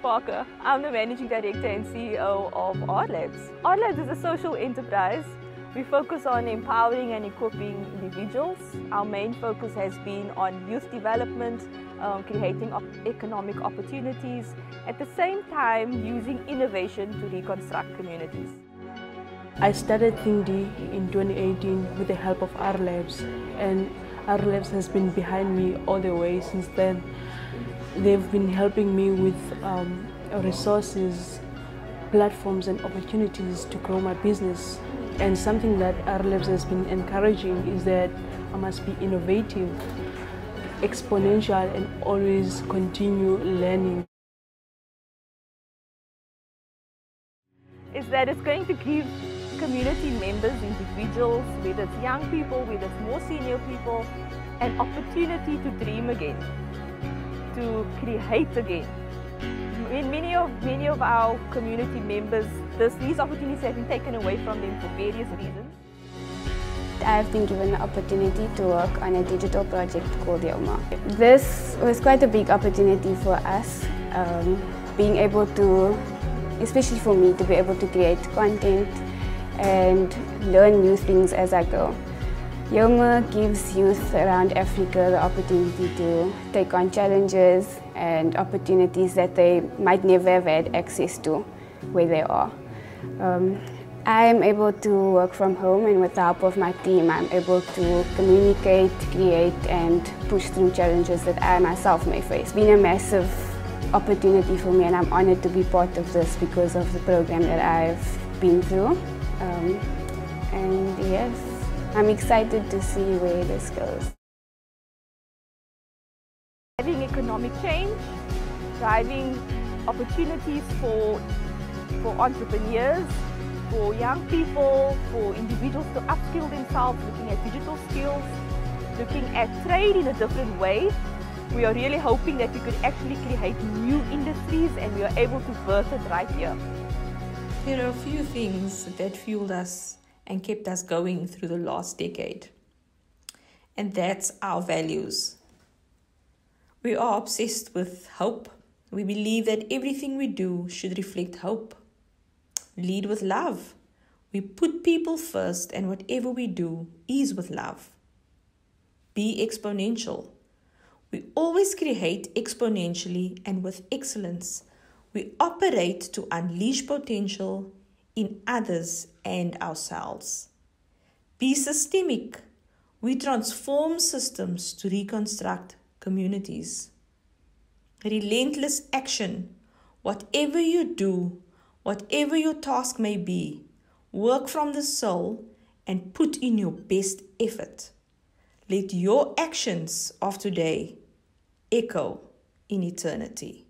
Parker. I'm the Managing Director and CEO of RLabs. Art Labs is a social enterprise. We focus on empowering and equipping individuals. Our main focus has been on youth development, um, creating op economic opportunities, at the same time using innovation to reconstruct communities. I started ThinkD in 2018 with the help of R Labs and R Labs has been behind me all the way since then. They've been helping me with um, resources, platforms and opportunities to grow my business. And something that R Labs has been encouraging is that I must be innovative, exponential and always continue learning. Is that it's going to give community members, individuals, whether it's young people, whether it's more senior people, an opportunity to dream again, to create again. In many of many of our community members, this, these opportunities have been taken away from them for various reasons. I've been given the opportunity to work on a digital project called Yoma. This was quite a big opportunity for us, um, being able to, especially for me, to be able to create content and learn new things as I go. Yoma gives youth around Africa the opportunity to take on challenges and opportunities that they might never have had access to where they are. Um, I am able to work from home and with the help of my team I'm able to communicate, create and push through challenges that I myself may face. It's been a massive opportunity for me and I'm honored to be part of this because of the program that I've been through. Um, and yes, I'm excited to see where this goes. Driving economic change, driving opportunities for, for entrepreneurs, for young people, for individuals to upskill themselves, looking at digital skills, looking at trade in a different way. We are really hoping that we could actually create new industries and we are able to birth it right here. There are a few things that fueled us and kept us going through the last decade. And that's our values. We are obsessed with hope. We believe that everything we do should reflect hope. Lead with love. We put people first, and whatever we do is with love. Be exponential. We always create exponentially and with excellence we operate to unleash potential in others and ourselves. Be systemic. We transform systems to reconstruct communities. Relentless action. Whatever you do, whatever your task may be, work from the soul and put in your best effort. Let your actions of today echo in eternity.